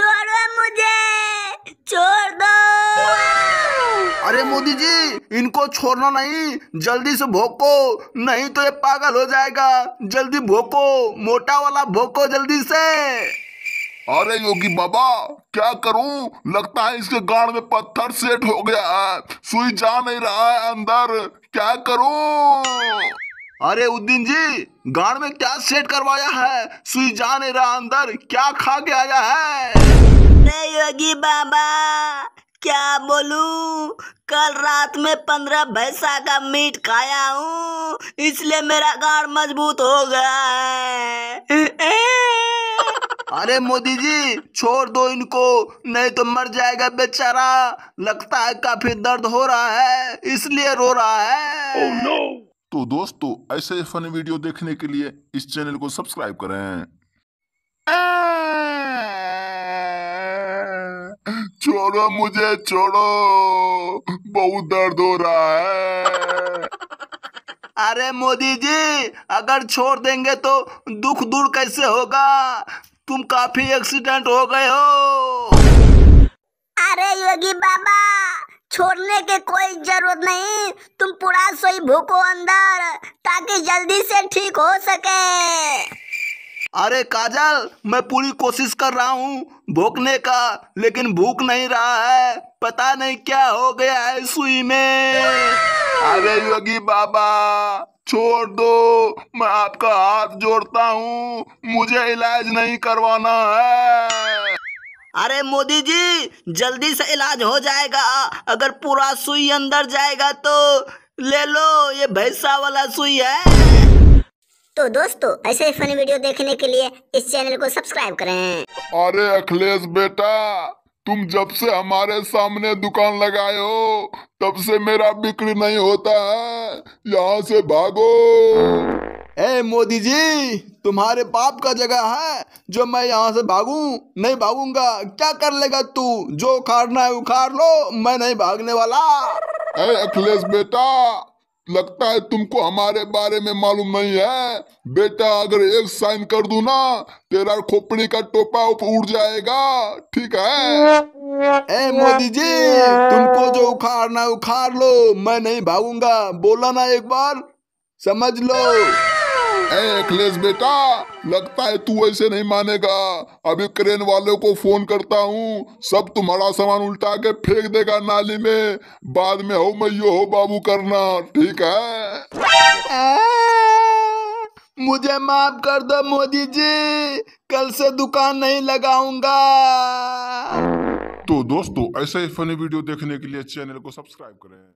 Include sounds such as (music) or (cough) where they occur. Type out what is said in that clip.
छोड़ो मुझे छोड़ दो। अरे मोदी जी इनको छोड़ना नहीं जल्दी से भोको नहीं तो ये पागल हो जाएगा। जल्दी भोको मोटा वाला भोको जल्दी से। अरे योगी बाबा क्या करूँ? लगता है इसके गाड़ में पत्थर सेट हो गया है। सुई जा नहीं रहा है अंदर। क्या करूँ? अरे उद्दीन जी गाड़ में क्या सेट करवाया है? सुई जा नहीं रहा अंदर क्या खा के आया है? योगी बाबा। क्या बोलूँ? कल रात में पंद्रह भैंसा का मीट खाया हूँ इसलिए मेरा गाड़ मज़बूत हो गया है। (laughs) अरे मोदी जी छोड़ दो इनको नहीं तो मर जाएगा बेचारा। लगता है काफ़ी दर्द हो रहा है इसलिए रो रहा है। Oh, no. तो दोस्तों ऐसे फनी वीडियो देखने के लिए इस चैनल को सब्सक्राइब करें। छोड़ो मुझे छोड़ो। बहुत दर्द हो रहा है। अरे मोदी जी अगर छोड़ देंगे तो दुख दूर कैसे होगा? तुम काफ़ी एक्सीडेंट हो गए हो। अरे योगी बाबा छोड़ने के कोई ज़रूरत नहीं। तुम पूरा सोई भूको अंदर ताकि जल्दी से ठीक हो सके। अरे काजल, मैं पूरी कोशिश कर रहा हूँ भूखने का, लेकिन भूख नहीं रहा है। पता नहीं क्या हो गया है सुई में। अरे योगी बाबा, छोड़ दो। मैं आपका हाथ जोड़ता हूँ। मुझे इलाज नहीं करवाना है। अरे मोदी जी, जल्दी से इलाज हो जाएगा। अगर पूरा सुई अंदर जाएगा तो ले लो, ये भैंसा वाला सुई है। तो दोस्तों ऐसे ही फनी वीडियो देखने के लिए इस चैनल को सब्सक्राइब करें। अरे अखिलेश बेटा तुम जब से हमारे सामने दुकान लगाए हो तब से मेरा बिक्री नहीं होता है। यहाँ से भागो। ए मोदी जी तुम्हारे बाप का जगह है जो मैं यहाँ से भागू नहीं भागूँगा। क्या कर लेगा तू? जो उखाड़ना है उखाड़ लो मैं नहीं भागने वाला। ए अखिलेश बेटा लगता है तुमको हमारे बारे में मालूम नहीं है। बेटा अगर एक साइन कर दू ना तेरा खोपड़ी का टोपा उड़ जाएगा। ठीक है? (laughs) ए मोदी जी तुमको जो उखाड़ना उखाड़ लो। मैं नहीं भागूँगा। बोला ना एक बार समझ लो। अखिलेश बेटा। लगता है तू ऐसे नहीं मानेगा। अभी क्रेन वाले को फ़ोन करता हूँ। सब तुम्हारा सामान उल्टा के फेंक देगा नाली में। बाद में हो मैयो हो बाबू करना। ठीक है? मुझे माफ़ कर दो मोदी जी। कल से दुकान नहीं लगाऊँगा। तो दोस्तों ऐसे ही फनी वीडियो देखने के लिए चैनल को सब्सक्राइब करें।